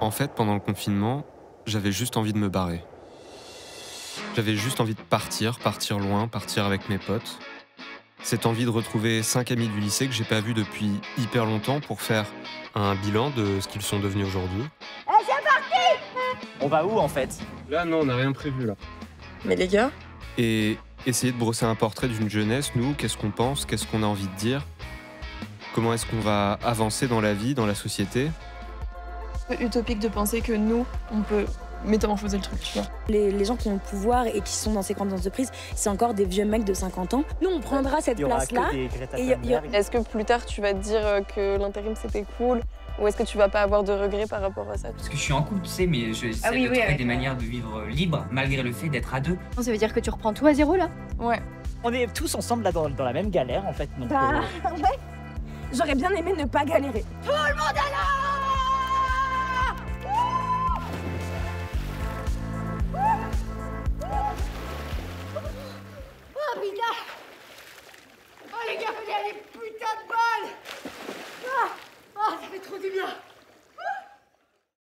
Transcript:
En fait, pendant le confinement, j'avais juste envie de me barrer. J'avais juste envie de partir, partir loin, partir avec mes potes. Cette envie de retrouver cinq amis du lycée que j'ai pas vus depuis hyper longtemps pour faire un bilan de ce qu'ils sont devenus aujourd'hui. On va où en fait? Là, non, on n'a rien prévu là. Mais les gars, Et essayer de brosser un portrait d'une jeunesse, nous, qu'est-ce qu'on pense, qu'est-ce qu'on a envie de dire, comment est-ce qu'on va avancer dans la vie, dans la société? C'est utopique de penser que nous, on peut métamorphoser le truc, tu vois. Les, les gens qui ont le pouvoir et qui sont dans ces grandes entreprises, c'est encore des vieux mecs de 50 ans. Nous, on prendra cette place-là. Est-ce que plus tard tu vas te dire euh, que l'intérim c'était cool ou est-ce que tu vas pas avoir de regrets par rapport à ça? Parce que je suis en couple, tu sais, mais je Ah oui, de oui, trouver des manières de vivre libre malgré le fait d'être à deux. Ça veut dire que tu reprends tout à zéro là Ouais. On est tous ensemble là dans, dans la même galère en fait. Donc, Bah, euh, ouais. J'aurais bien aimé ne pas galérer. Oh les gars, venez aller putain de balle Ah, ah, ça fait trop du bien